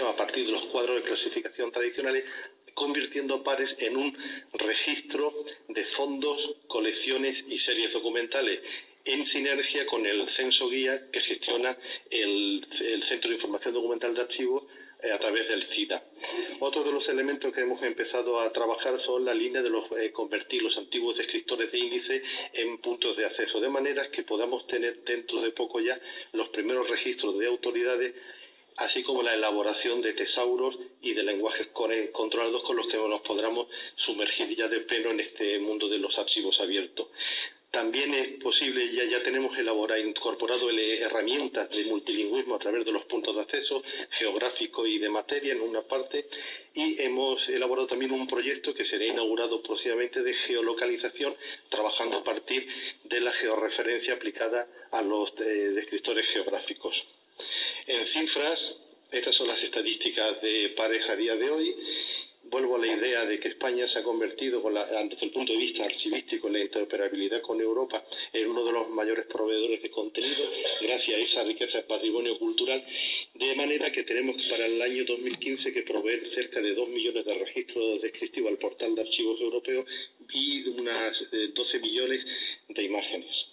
a partir de los cuadros de clasificación tradicionales convirtiendo pares en un registro de fondos, colecciones y series documentales en sinergia con el censo guía que gestiona el, Centro de Información Documental de Archivos eh, a través del CIDA. Otro de los elementos que hemos empezado a trabajar son la línea de los, eh, convertir los antiguos descriptores de índice en puntos de acceso, de manera que podamos tener dentro de poco ya los primeros registros de autoridades así como la elaboración de tesauros y de lenguajes controlados con los que nos podamos sumergir ya de pleno en este mundo de los archivos abiertos. También es posible, ya, ya tenemos elaborado, incorporado herramientas de multilingüismo a través de los puntos de acceso geográfico y de materia en una parte y hemos elaborado también un proyecto que será inaugurado próximamente de geolocalización trabajando a partir de la georreferencia aplicada a los eh, descriptores geográficos. En cifras, estas son las estadísticas de pareja a día de hoy vuelvo a la idea de que España se ha convertido, desde el punto de vista archivístico, en la interoperabilidad con Europa, en uno de los mayores proveedores de contenido, gracias a esa riqueza de patrimonio cultural, de manera que tenemos para el año 2015 que proveer cerca de 2 millones de registros descriptivos al portal de archivos europeos y unas 12 eh, millones de imágenes.